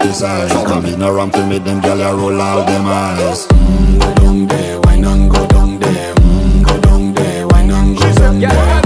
Design. Come in around to meet them, girl, I roll out them eyes. Mm, go down there, why not go down there? Hmm. go down there, why not go down there?